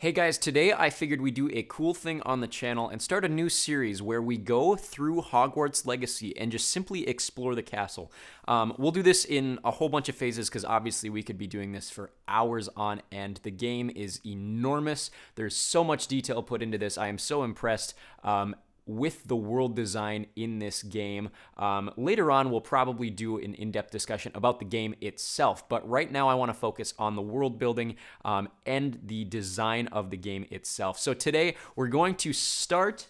Hey guys, today I figured we'd do a cool thing on the channel and start a new series where we go through Hogwarts Legacy and just simply explore the castle. Um, we'll do this in a whole bunch of phases because obviously we could be doing this for hours on end. The game is enormous. There's so much detail put into this. I am so impressed. Um, with the world design in this game. Um, later on, we'll probably do an in depth discussion about the game itself, but right now I want to focus on the world building um, and the design of the game itself. So today we're going to start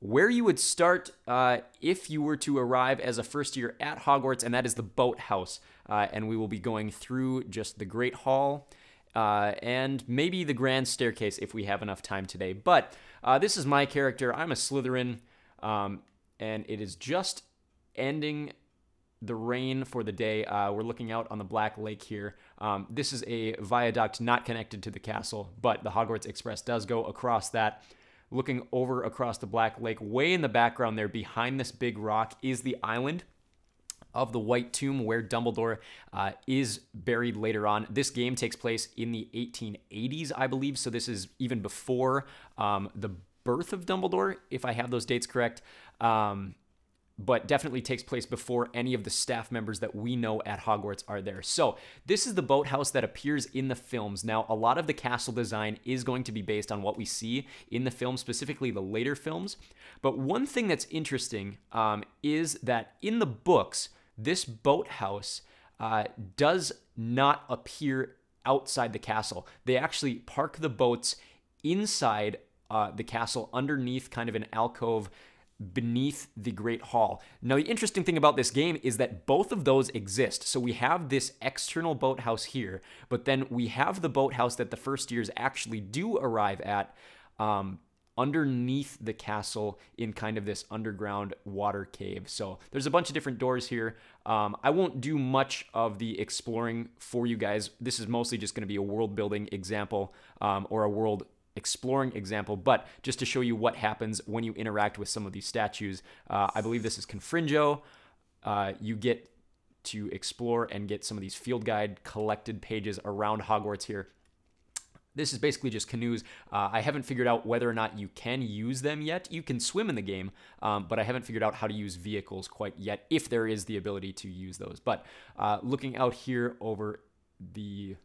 where you would start uh, if you were to arrive as a first year at Hogwarts, and that is the boathouse. Uh, and we will be going through just the Great Hall uh, and maybe the Grand Staircase if we have enough time today. But uh, this is my character. I'm a Slytherin, um, and it is just ending the rain for the day. Uh, we're looking out on the Black Lake here. Um, this is a viaduct not connected to the castle, but the Hogwarts Express does go across that. Looking over across the Black Lake, way in the background there, behind this big rock, is the island of the White Tomb, where Dumbledore uh, is buried later on. This game takes place in the 1880s, I believe, so this is even before um, the birth of Dumbledore, if I have those dates correct. Um, but definitely takes place before any of the staff members that we know at Hogwarts are there. So, this is the boathouse that appears in the films. Now, a lot of the castle design is going to be based on what we see in the film, specifically the later films. But one thing that's interesting um, is that in the books, this boathouse uh, does not appear outside the castle. They actually park the boats inside uh, the castle underneath kind of an alcove beneath the Great Hall. Now, the interesting thing about this game is that both of those exist. So we have this external boathouse here, but then we have the boathouse that the first years actually do arrive at. Um, underneath the castle in kind of this underground water cave. So there's a bunch of different doors here. Um, I won't do much of the exploring for you guys. This is mostly just going to be a world building example um, or a world exploring example, but just to show you what happens when you interact with some of these statues. Uh, I believe this is Confringo. Uh, you get to explore and get some of these field guide collected pages around Hogwarts here. This is basically just canoes. Uh, I haven't figured out whether or not you can use them yet. You can swim in the game, um, but I haven't figured out how to use vehicles quite yet, if there is the ability to use those. But uh, looking out here over the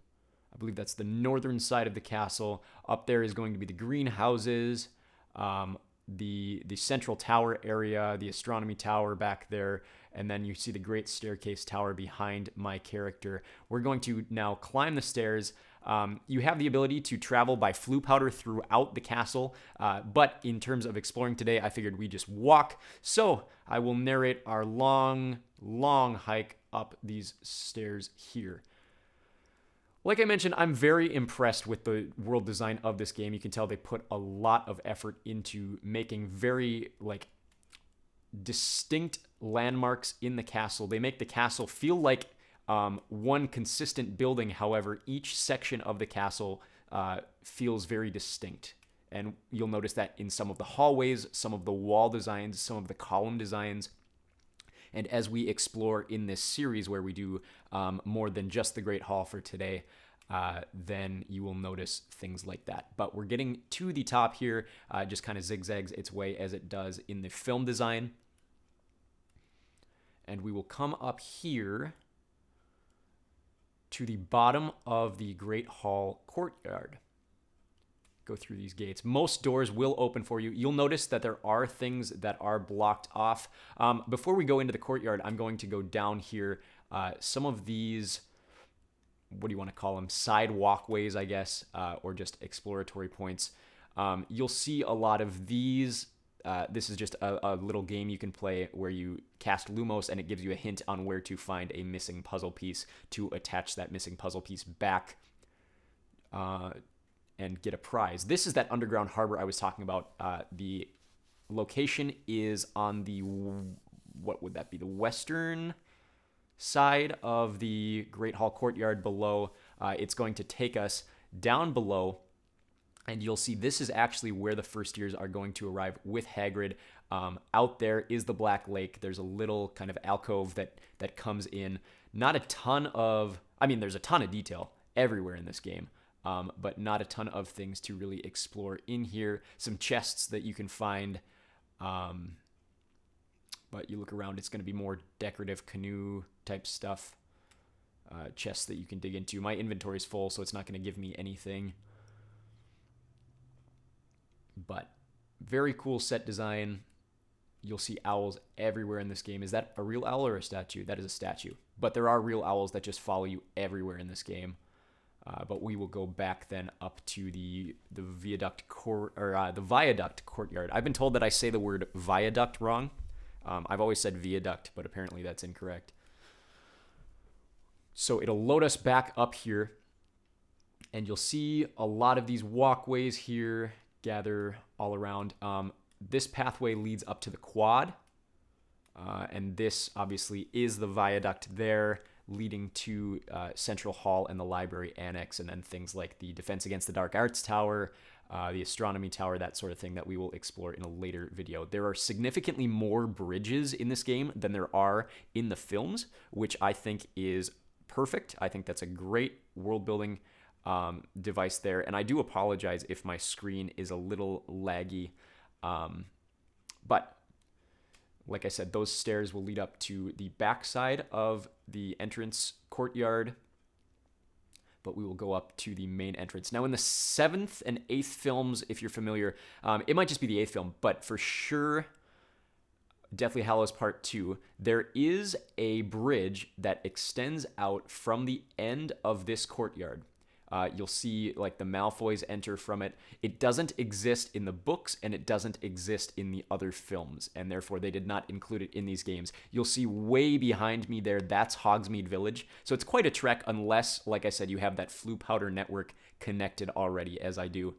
I believe that's the northern side of the castle. Up there is going to be the greenhouses, um, the the central tower area, the astronomy tower back there, and then you see the great staircase tower behind my character. We're going to now climb the stairs. Um, you have the ability to travel by Floo powder throughout the castle, uh, but in terms of exploring today, I figured we just walk. So I will narrate our long, long hike up these stairs here. Like I mentioned, I'm very impressed with the world design of this game. You can tell they put a lot of effort into making very like distinct landmarks in the castle. They make the castle feel like um, one consistent building. However, each section of the castle uh, feels very distinct. And you'll notice that in some of the hallways, some of the wall designs, some of the column designs. And as we explore in this series where we do um, more than just the Great Hall for today, uh, then you will notice things like that. But we're getting to the top here, uh, just kind of zigzags its way as it does in the film design. And we will come up here to the bottom of the Great Hall courtyard go through these gates. Most doors will open for you. You'll notice that there are things that are blocked off. Um, before we go into the courtyard, I'm going to go down here. Uh, some of these, what do you want to call them? Side walkways, I guess, uh, or just exploratory points. Um, you'll see a lot of these. Uh, this is just a, a, little game you can play where you cast Lumos and it gives you a hint on where to find a missing puzzle piece to attach that missing puzzle piece back uh, and get a prize. This is that underground harbor I was talking about. Uh, the location is on the what would that be? The western side of the Great Hall courtyard below. Uh, it's going to take us down below, and you'll see this is actually where the first years are going to arrive with Hagrid. Um, out there is the Black Lake. There's a little kind of alcove that that comes in. Not a ton of, I mean, there's a ton of detail everywhere in this game. um, but not a ton of things to really explore in here. Some chests that you can find. Um, but you look around, it's going to be more decorative canoe type stuff. Uh, chests that you can dig into. My inventory is full, so it's not going to give me anything. But very cool set design. You'll see owls everywhere in this game. Is that a real owl or a statue? That is a statue. But there are real owls that just follow you everywhere in this game. Uh, but we will go back then up to the the viaduct court or uh, the viaduct courtyard. I've been told that I say the word viaduct wrong. Um, I've always said viaduct, but apparently that's incorrect. So it'll load us back up here, and you'll see a lot of these walkways here gather all around. Um, this pathway leads up to the quad, uh, and this obviously is the viaduct there leading to uh, Central Hall and the library annex, and then things like the Defense Against the Dark Arts Tower, uh, the Astronomy Tower, that sort of thing that we will explore in a later video. There are significantly more bridges in this game than there are in the films, which I think is perfect. I think that's a great world building um, device there. And I do apologize if my screen is a little laggy. Um, but like I said, those stairs will lead up to the backside of the entrance courtyard, but we will go up to the main entrance. Now, in the seventh and eighth films, if you're familiar, um, it might just be the eighth film, but for sure, Deathly Hallows Part 2, there is a bridge that extends out from the end of this courtyard. Uh, you'll see like the Malfoys enter from it. It doesn't exist in the books and it doesn't exist in the other films, and therefore they did not include it in these games. You'll see way behind me there, that's Hogsmeade Village. So it's quite a trek unless, like I said, you have that Floo powder network connected already, as I do.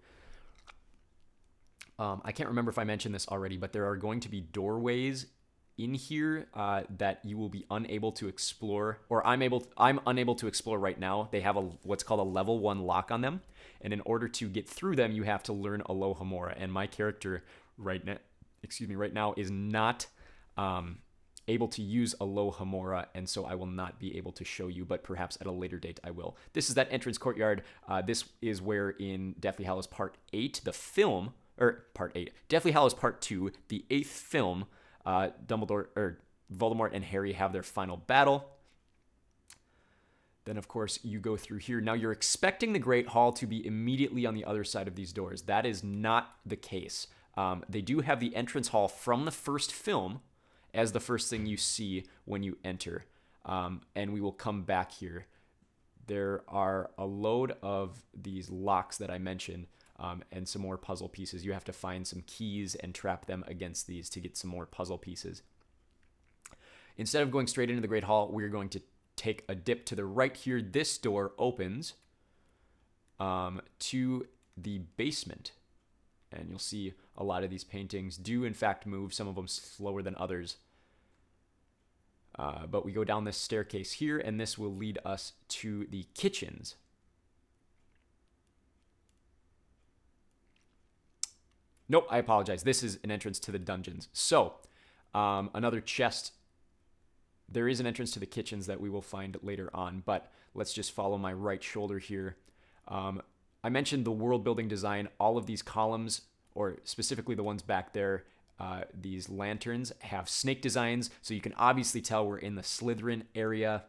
Um, I can't remember if I mentioned this already, but there are going to be doorways in here uh, that you will be unable to explore, or I'm able, to, I'm unable to explore right now. They have a what's called a level one lock on them, and in order to get through them, you have to learn Alohomora. And my character right now, excuse me, right now is not um, able to use Alohomora, and so I will not be able to show you, but perhaps at a later date I will. This is that entrance courtyard. Uh, this is where in Deathly Hallows Part 8, the film, or Part 8, Deathly Hallows Part 2, the eighth film, uh, Dumbledore or Voldemort and Harry have their final battle. Then, of course, you go through here. Now, you're expecting the Great Hall to be immediately on the other side of these doors. That is not the case. Um, they do have the entrance hall from the first film as the first thing you see when you enter. Um, and we will come back here. There are a load of these locks that I mentioned um, and some more puzzle pieces. You have to find some keys and trap them against these to get some more puzzle pieces. Instead of going straight into the Great Hall, we're going to take a dip to the right here. This door opens um, to the basement. And you'll see a lot of these paintings do, in fact, move, some of them slower than others. Uh, but we go down this staircase here, and this will lead us to the kitchens. Nope, I apologize. This is an entrance to the dungeons. So, um, another chest. There is an entrance to the kitchens that we will find later on, but let's just follow my right shoulder here. Um, I mentioned the world building design. All of these columns, or specifically the ones back there, uh, these lanterns have snake designs, so you can obviously tell we're in the Slytherin area.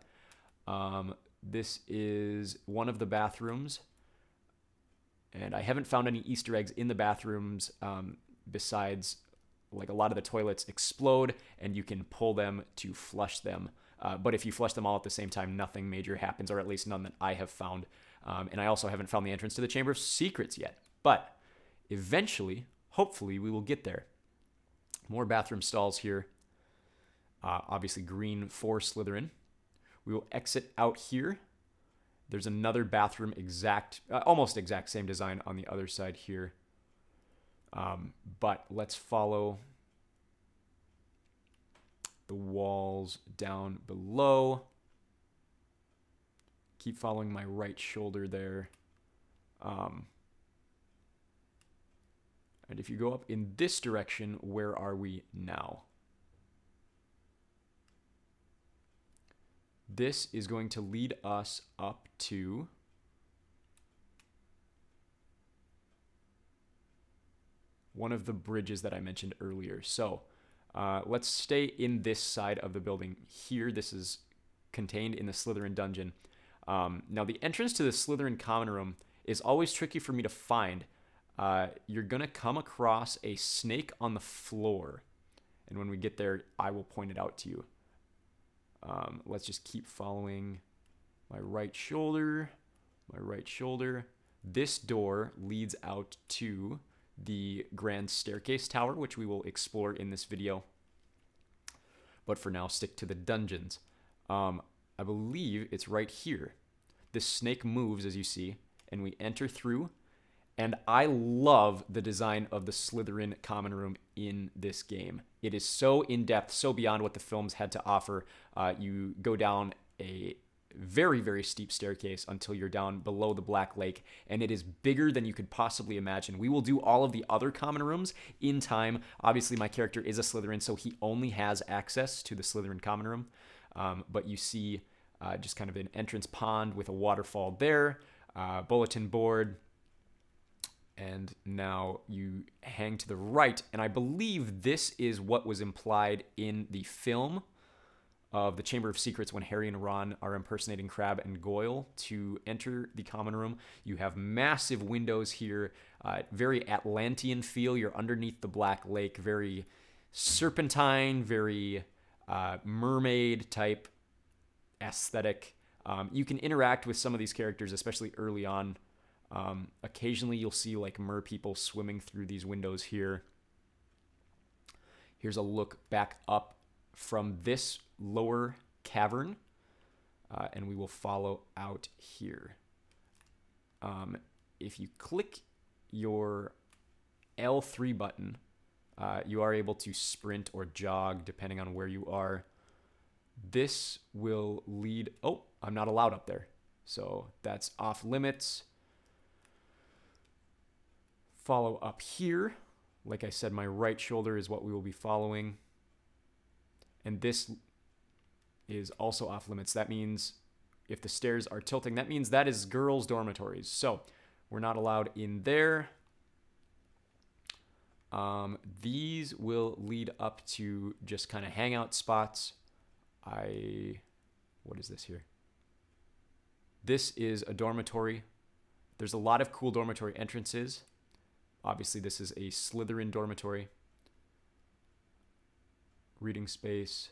Um, this is one of the bathrooms. And I haven't found any Easter eggs in the bathrooms um, besides like a lot of the toilets explode and you can pull them to flush them. Uh, but if you flush them all at the same time, nothing major happens, or at least none that I have found. Um, and I also haven't found the entrance to the Chamber of Secrets yet. But eventually, hopefully, we will get there. More bathroom stalls here. Uh, obviously, green for Slytherin. We will exit out here there's another bathroom exact, uh, almost exact same design on the other side here. Um, but let's follow the walls down below. Keep following my right shoulder there. Um, and if you go up in this direction, where are we now? This is going to lead us up to one of the bridges that I mentioned earlier. So uh, let's stay in this side of the building here. This is contained in the Slytherin dungeon. Um, now, the entrance to the Slytherin common room is always tricky for me to find. Uh, you're going to come across a snake on the floor. And when we get there, I will point it out to you. Um, let's just keep following my right shoulder, my right shoulder. This door leads out to the grand staircase tower, which we will explore in this video. But for now, stick to the dungeons. Um, I believe it's right here. This snake moves, as you see, and we enter through. And I love the design of the Slytherin common room in this game. It is so in depth, so beyond what the films had to offer. Uh, you go down a very, very steep staircase until you're down below the Black Lake, and it is bigger than you could possibly imagine. We will do all of the other common rooms in time. Obviously, my character is a Slytherin, so he only has access to the Slytherin common room. Um, but you see uh, just kind of an entrance pond with a waterfall there, uh, bulletin board, and now you hang to the right. And I believe this is what was implied in the film of the Chamber of Secrets when Harry and Ron are impersonating Crabbe and Goyle to enter the common room. You have massive windows here, uh, very Atlantean feel. You're underneath the Black Lake, very serpentine, very uh, mermaid type aesthetic. Um, you can interact with some of these characters, especially early on. Um, occasionally, you'll see like mer people swimming through these windows here. Here's a look back up from this lower cavern, uh, and we will follow out here. Um, if you click your L3 button, uh, you are able to sprint or jog depending on where you are. This will lead. Oh, I'm not allowed up there. So that's off limits. Follow up here. Like I said, my right shoulder is what we will be following. And this is also off limits. That means if the stairs are tilting, that means that is girls' dormitories. So we're not allowed in there. Um, these will lead up to just kind of hangout spots. I, what is this here? This is a dormitory. There's a lot of cool dormitory entrances. Obviously, this is a Slytherin dormitory. Reading space.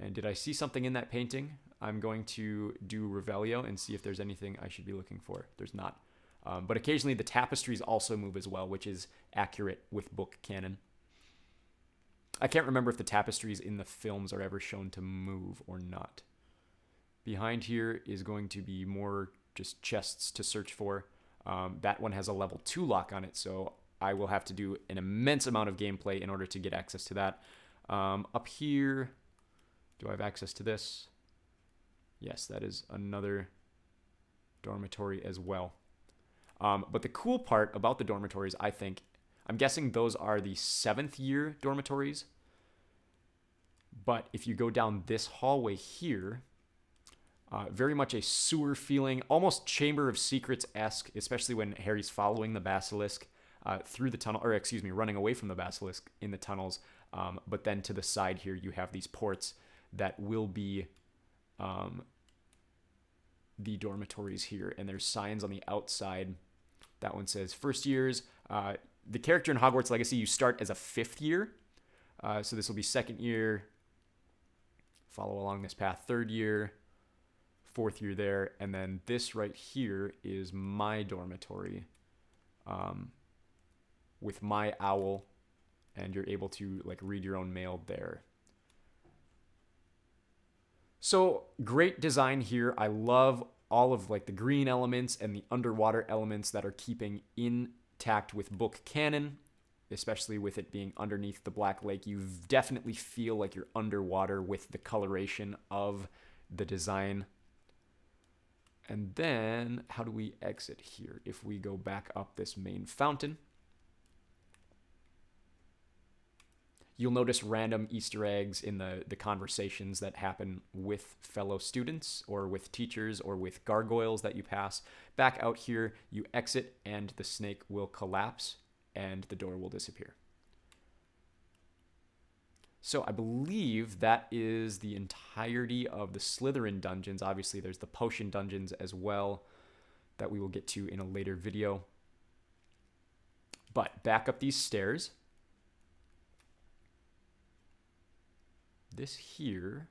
And did I see something in that painting? I'm going to do Revelio and see if there's anything I should be looking for. There's not. Um, but occasionally the tapestries also move as well, which is accurate with book canon. I can't remember if the tapestries in the films are ever shown to move or not. Behind here is going to be more just chests to search for. Um, that one has a level 2 lock on it, so I will have to do an immense amount of gameplay in order to get access to that. Um, up here, do I have access to this? Yes, that is another dormitory as well. Um, but the cool part about the dormitories, I think, I'm guessing those are the seventh year dormitories. But if you go down this hallway here, uh, very much a sewer feeling, almost Chamber of Secrets esque, especially when Harry's following the basilisk uh, through the tunnel, or excuse me, running away from the basilisk in the tunnels. Um, but then to the side here, you have these ports that will be um, the dormitories here, and there's signs on the outside. That one says first years. Uh, the character in Hogwarts Legacy, you start as a fifth year. Uh, so this will be second year. Follow along this path, third year, fourth year there, and then this right here is my dormitory um, with my owl, and you're able to like read your own mail there. So great design here. I love all of like the green elements and the underwater elements that are keeping intact with book canon, especially with it being underneath the Black Lake. You definitely feel like you're underwater with the coloration of the design. And then how do we exit here? If we go back up this main fountain, You'll notice random Easter eggs in the, the conversations that happen with fellow students or with teachers or with gargoyles that you pass. Back out here, you exit and the snake will collapse and the door will disappear. So I believe that is the entirety of the Slytherin dungeons. Obviously, there's the potion dungeons as well that we will get to in a later video. But back up these stairs. This here,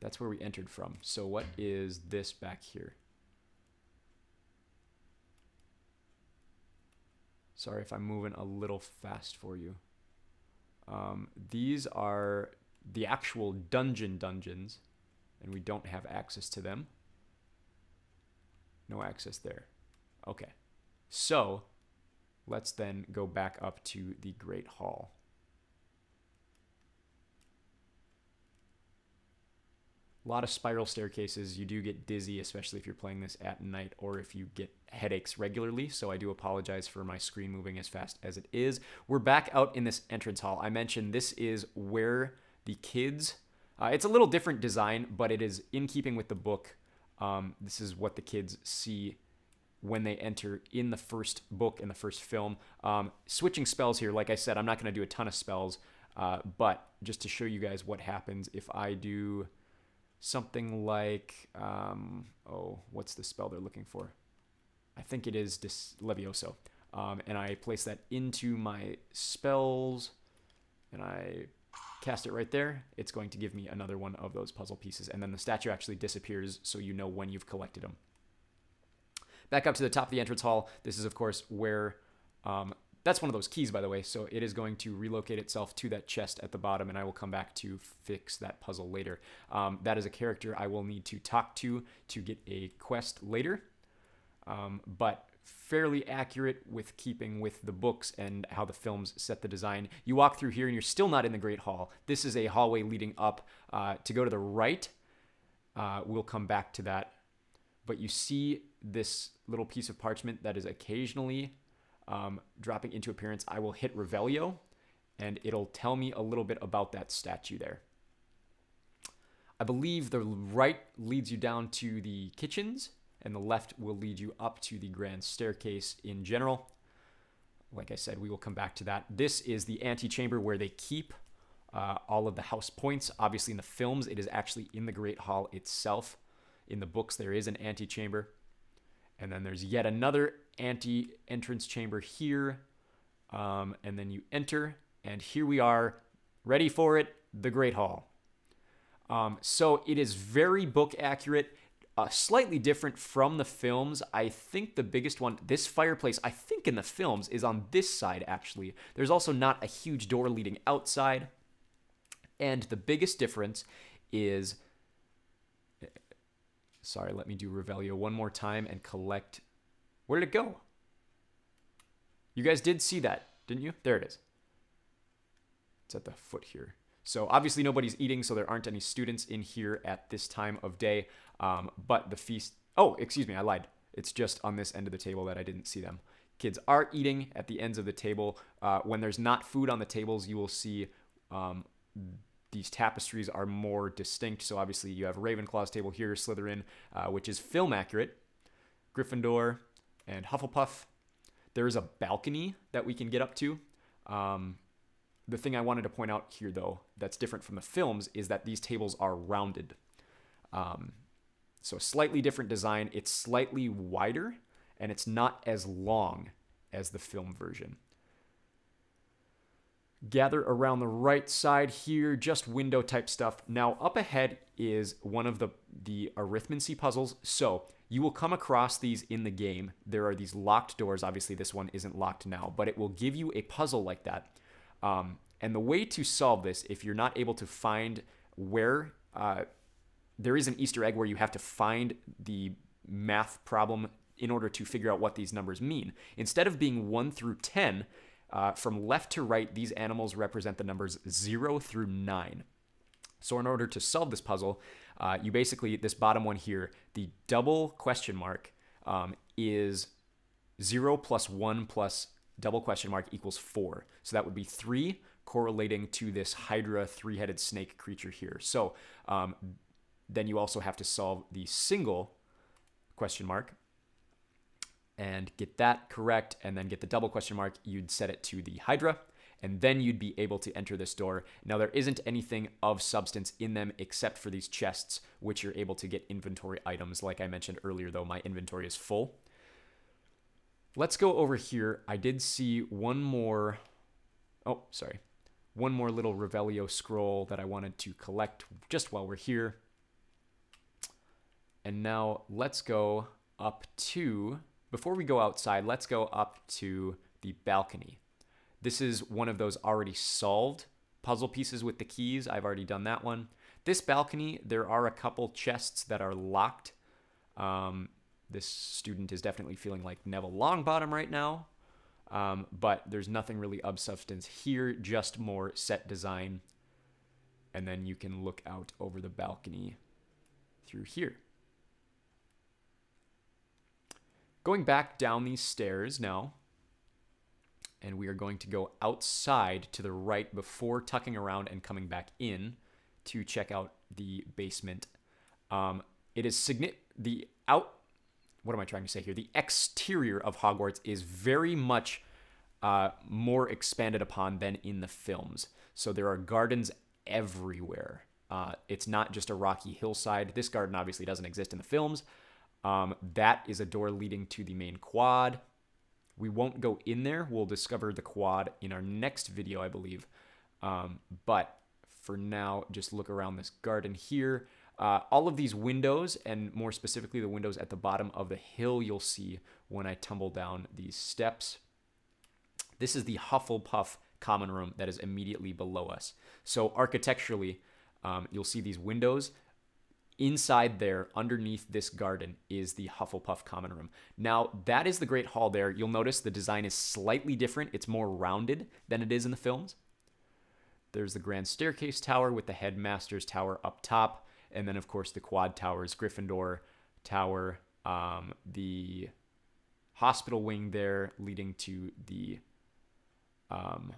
that's where we entered from. So what is this back here? Sorry if I'm moving a little fast for you. Um, these are the actual dungeon dungeons, and we don't have access to them. No access there. Okay. So, let's then go back up to the Great Hall. A lot of spiral staircases. You do get dizzy, especially if you're playing this at night or if you get headaches regularly. So I do apologize for my screen moving as fast as it is. We're back out in this entrance hall. I mentioned this is where the kids. Uh, it's a little different design, but it is in keeping with the book. Um, this is what the kids see when they enter in the first book in the first film. Um, switching spells here, like I said, I'm not going to do a ton of spells, uh, but just to show you guys what happens if I do something like, um, oh, what's the spell they're looking for? I think it is Dis- Levioso. Um, and I place that into my spells, and I cast it right there. It's going to give me another one of those puzzle pieces, and then the statue actually disappears, so you know when you've collected them. Back up to the top of the entrance hall. This is, of course, where um, that's one of those keys, by the way. So it is going to relocate itself to that chest at the bottom, and I will come back to fix that puzzle later. Um, that is a character I will need to talk to to get a quest later, um, but fairly accurate with keeping with the books and how the films set the design. You walk through here, and you're still not in the Great Hall. This is a hallway leading up. Uh, to go to the right, uh, we'll come back to that. But you see this little piece of parchment that is occasionally um, dropping into appearance, I will hit Revelio and it'll tell me a little bit about that statue there. I believe the right leads you down to the kitchens and the left will lead you up to the grand staircase in general. Like I said, we will come back to that. This is the antechamber where they keep uh, all of the house points. Obviously, in the films, it is actually in the Great Hall itself. In the books, there is an antechamber. And then there's yet another anti entrance chamber here. Um, and then you enter, and here we are, ready for it the Great Hall. Um, so it is very book accurate, uh, slightly different from the films. I think the biggest one, this fireplace, I think in the films, is on this side actually. There's also not a huge door leading outside. And the biggest difference is Sorry, let me do Revelio one more time and collect. Where did it go? You guys did see that, didn't you? There it is. It's at the foot here. So obviously nobody's eating, so there aren't any students in here at this time of day. Um, but the feast. Oh, excuse me, I lied. It's just on this end of the table that I didn't see them. Kids are eating at the ends of the table. Uh, when there's not food on the tables, you will see um, these tapestries are more distinct. So obviously you have Ravenclaw's table here, Slytherin, uh, which is film accurate, Gryffindor, and Hufflepuff. There is a balcony that we can get up to. Um, the thing I wanted to point out here, though, that's different from the films is that these tables are rounded. Um, so slightly different design. It's slightly wider, and it's not as long as the film version gather around the right side here, just window type stuff. Now up ahead is one of the, the arithmancy puzzles. So you will come across these in the game. There are these locked doors. Obviously this one isn't locked now, but it will give you a puzzle like that. Um, and the way to solve this, if you're not able to find where, uh, there is an Easter egg where you have to find the math problem in order to figure out what these numbers mean. Instead of being 1 through 10, uh, from left to right, these animals represent the numbers 0 through 9. So in order to solve this puzzle, uh, you basically, this bottom one here, the double question mark um, is 0 plus 1 plus double question mark equals 4. So that would be 3 correlating to this Hydra three-headed snake creature here. So um, then you also have to solve the single question mark and get that correct and then get the double question mark, you'd set it to the Hydra and then you'd be able to enter this door. Now, there isn't anything of substance in them except for these chests, which you're able to get inventory items. Like I mentioned earlier, though, my inventory is full. Let's go over here. I did see one more. Oh, sorry. One more little Revelio scroll that I wanted to collect just while we're here. And now let's go up to, before we go outside, let's go up to the balcony. This is one of those already solved puzzle pieces with the keys. I've already done that one. This balcony, there are a couple chests that are locked. Um, this student is definitely feeling like Neville Longbottom right now. Um, but there's nothing really of substance here, just more set design. And then you can look out over the balcony through here. Going back down these stairs now, and we are going to go outside to the right before tucking around and coming back in to check out the basement. Um, it is significant. The out what am I trying to say here? The exterior of Hogwarts is very much uh, more expanded upon than in the films. So there are gardens everywhere. Uh, it's not just a rocky hillside. This garden obviously doesn't exist in the films. Um, that is a door leading to the main quad. We won't go in there. We'll discover the quad in our next video, I believe. Um, but for now, just look around this garden here. Uh, all of these windows, and more specifically the windows at the bottom of the hill, you'll see when I tumble down these steps. This is the Hufflepuff common room that is immediately below us. So architecturally, um, you'll see these windows. Inside there, underneath this garden, is the Hufflepuff common room. Now, that is the Great Hall there. You'll notice the design is slightly different. It's more rounded than it is in the films. There's the Grand Staircase Tower with the Headmaster's Tower up top and then of course the quad towers, Gryffindor Tower, um, the hospital wing there leading to the um,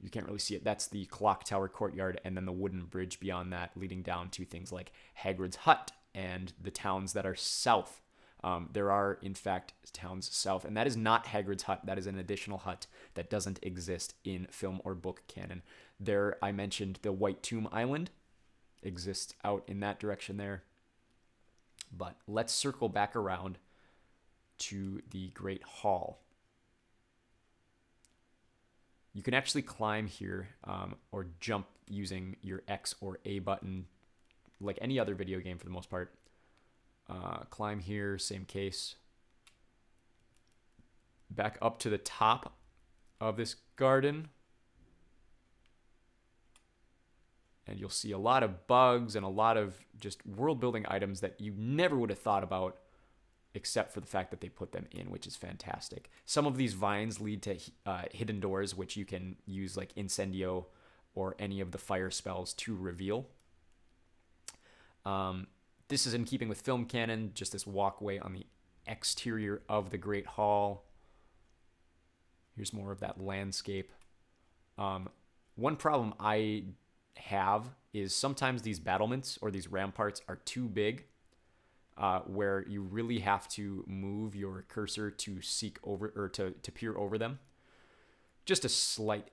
you can't really see it. That's the clock tower courtyard, and then the wooden bridge beyond that, leading down to things like Hagrid's hut and the towns that are south. Um, there are, in fact, towns south, and that is not Hagrid's hut. That is an additional hut that doesn't exist in film or book canon. There, I mentioned the White Tomb Island, exists out in that direction there. But let's circle back around to the Great Hall. You can actually climb here um, or jump using your X or A button, like any other video game for the most part. Uh, climb here, same case. Back up to the top of this garden. and you'll see a lot of bugs and a lot of just world building items that you never would have thought about except for the fact that they put them in, which is fantastic. Some of these vines lead to uh, hidden doors, which you can use like Incendio or any of the fire spells to reveal. Um, this is in keeping with film canon, just this walkway on the exterior of the Great Hall. Here's more of that landscape. Um, one problem I have is sometimes these battlements or these ramparts are too big, uh, where you really have to move your cursor to seek over or to, to peer over them. Just a slight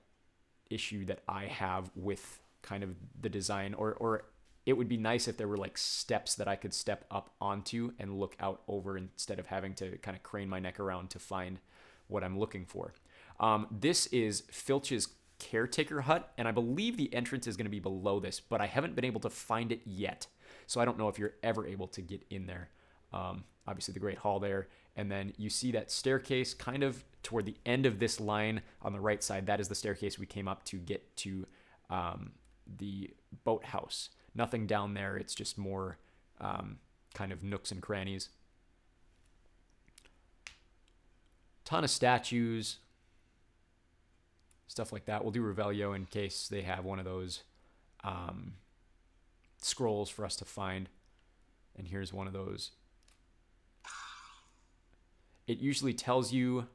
issue that I have with kind of the design, or or it would be nice if there were like steps that I could step up onto and look out over instead of having to kind of crane my neck around to find what I'm looking for. Um, this is Filch's caretaker hut, and I believe the entrance is going to be below this, but I haven't been able to find it yet. So I don't know if you're ever able to get in there. Um, obviously, the Great Hall there. And then you see that staircase kind of toward the end of this line on the right side. That is the staircase we came up to get to um, the boathouse. Nothing down there, it's just more um, kind of nooks and crannies. Ton of statues, stuff like that. We'll do Revelio in case they have one of those um, scrolls for us to find. And here's one of those. It usually tells you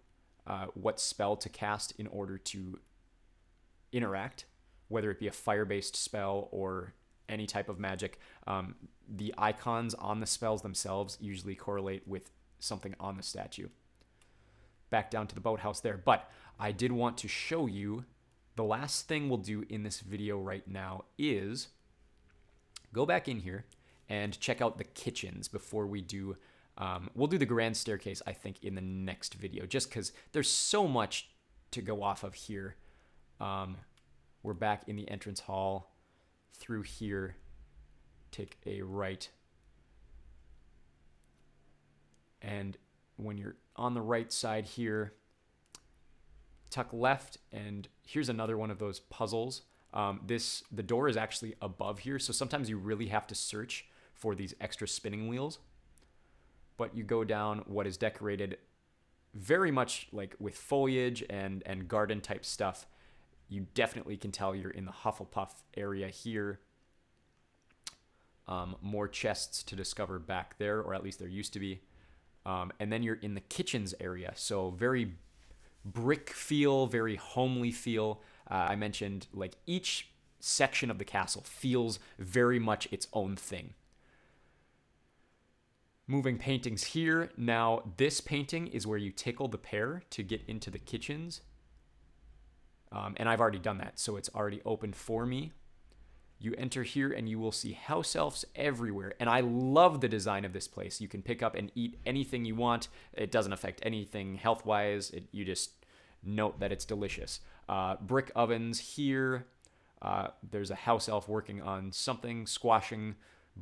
uh, what spell to cast in order to interact, whether it be a fire-based spell or any type of magic. Um, the icons on the spells themselves usually correlate with something on the statue. back down to the boathouse there. But I did want to show you the last thing we'll do in this video right now is go back in here and check out the kitchens before we do um, we'll do the grand staircase i think in the next video just because there's so much to go off of here. Um, we're back in the entrance hall through here. Take a right. And when you're on the right side here tuck left and here's another one of those puzzles um, this the door is actually above here so sometimes you really have to search for these extra spinning wheels. But you go down what is decorated very much like with foliage and and garden type stuff. You definitely can tell you're in the hufflepuff area here. Um, more chests to discover back there or at least there used to be. Um, and then you're in the kitchens area so very brick feel, very homely feel. Uh, I mentioned like each section of the castle feels very much its own thing. Moving paintings here. Now, this painting is where you tickle the pear to get into the kitchens. Um, and I've already done that, so it's already open for me. You enter here and you will see house elves everywhere. And I love the design of this place. You can pick up and eat anything you want. It doesn't affect anything health wise. You just note that it's delicious. Uh, brick ovens here. Uh, there's a house elf working on something, squashing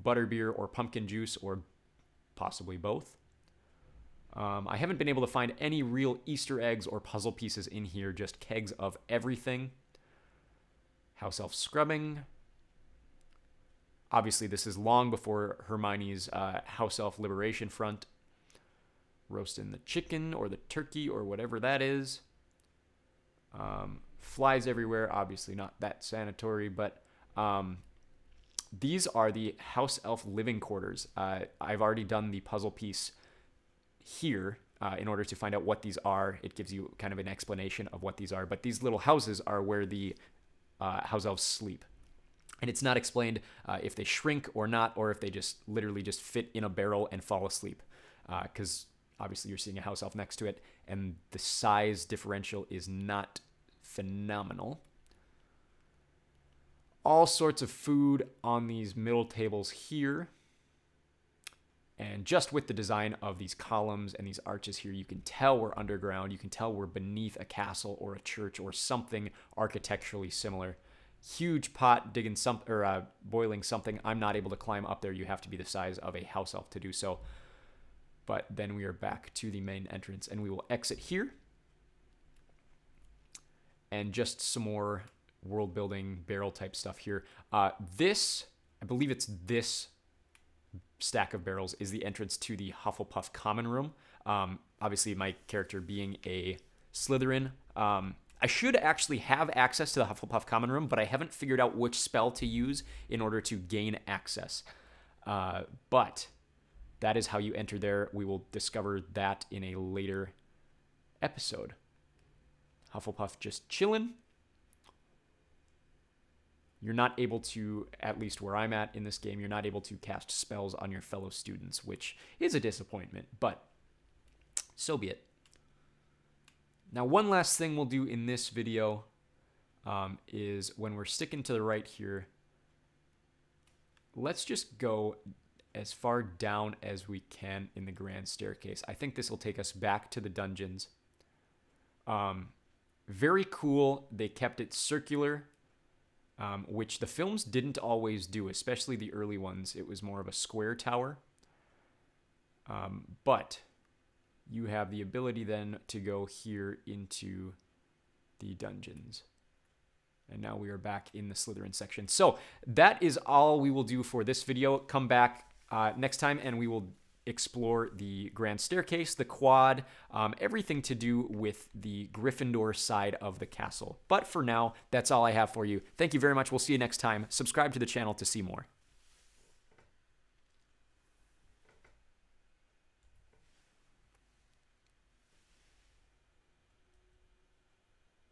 butterbeer or pumpkin juice or possibly both. Um, I haven't been able to find any real Easter eggs or puzzle pieces in here, just kegs of everything. House elf scrubbing. Obviously, this is long before Hermione's uh, House Elf Liberation Front. Roasting the chicken or the turkey or whatever that is. Um, flies everywhere, obviously not that sanitary, but um, these are the House Elf living quarters. Uh, I've already done the puzzle piece here uh, in order to find out what these are. It gives you kind of an explanation of what these are, but these little houses are where the uh, house elves sleep and it's not explained uh, if they shrink or not, or if they just literally just fit in a barrel and fall asleep. Because uh, obviously you're seeing a house elf next to it, and the size differential is not phenomenal. All sorts of food on these middle tables here. And just with the design of these columns and these arches here, you can tell we're underground. You can tell we're beneath a castle or a church or something architecturally similar huge pot digging some or uh, boiling something. I'm not able to climb up there. You have to be the size of a house elf to do so. But then we are back to the main entrance and we will exit here. And just some more world building barrel type stuff here. Uh, this, I believe it's this stack of barrels is the entrance to the Hufflepuff common room. Um, obviously, my character being a Slytherin, um, I should actually have access to the Hufflepuff Common Room, but I haven't figured out which spell to use in order to gain access. Uh, but that is how you enter there. We will discover that in a later episode. Hufflepuff just chilling. You're not able to, at least where I'm at in this game, you're not able to cast spells on your fellow students, which is a disappointment, but so be it. Now, one last thing we'll do in this video um, is when we're sticking to the right here, let's just go as far down as we can in the grand staircase. I think this will take us back to the dungeons. Um, very cool. They kept it circular, um, which the films didn't always do, especially the early ones. It was more of a square tower. Um, but you have the ability then to go here into the dungeons. And now we are back in the Slytherin section. So that is all we will do for this video. Come back uh, next time and we will explore the Grand Staircase, the quad, um, everything to do with the Gryffindor side of the castle. But for now, that's all I have for you. Thank you very much. We'll see you next time. Subscribe to the channel to see more.